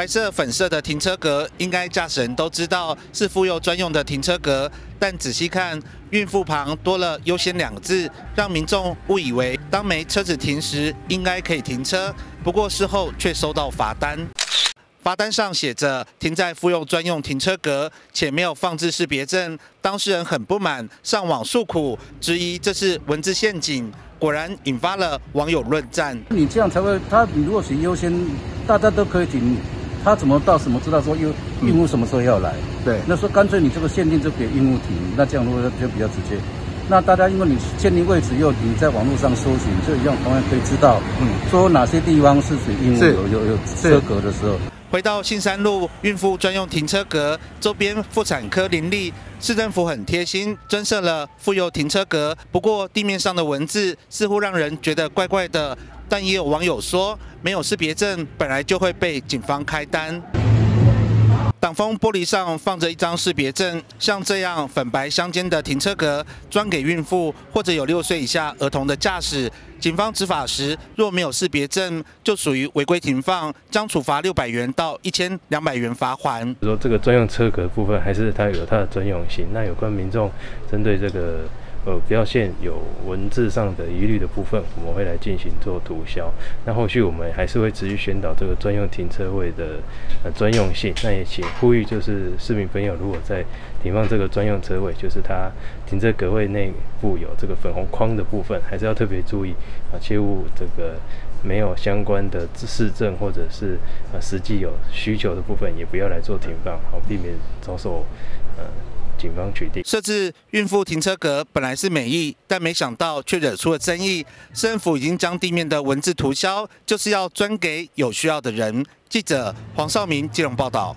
白色、粉色的停车格，应该驾驶人都知道是妇幼专用的停车格。但仔细看，孕妇旁多了“优先”两个字，让民众误以为当没车子停时，应该可以停车。不过事后却收到罚单，罚单上写着停在妇幼专用停车格，且没有放置识别证。当事人很不满，上网诉苦，质疑这是文字陷阱。果然引发了网友论战。你这样才会，他你如果写优先，大家都可以停。他怎么到什么知道说又孕妇什么时候要来？对，那说干脆你这个限定就给孕妇停，那这样如果就比较直接。那大家因为你限定位置又你在网络上搜寻，就一样同样可以知道，嗯，说哪些地方是属于孕妇有有有车格的时候。回到信山路孕妇专用停车格周边妇产科林立，市政府很贴心增设了妇幼停车格，不过地面上的文字似乎让人觉得怪怪的。但也有网友说，没有识别证本来就会被警方开单。挡风玻璃上放着一张识别证，像这样粉白相间的停车格，专给孕妇或者有六岁以下儿童的驾驶。警方执法时若没有识别证，就属于违规停放，将处罚六百元到一千两百元罚款。说这个专用车格部分，还是它有它的专用性。那有关民众针对这个。呃，标线有文字上的疑虑的部分，我们会来进行做涂销。那后续我们还是会持续宣导这个专用停车位的呃专用性。那也请呼吁，就是市民朋友，如果在停放这个专用车位，就是它停车格位内部有这个粉红框的部分，还是要特别注意啊，切勿这个没有相关的市政或者是呃实际有需求的部分，也不要来做停放，好避免遭受呃。警方取缔设置孕妇停车格本来是美意，但没想到却惹出了争议。政府已经将地面的文字涂消，就是要专给有需要的人。记者黄少明、金融报道。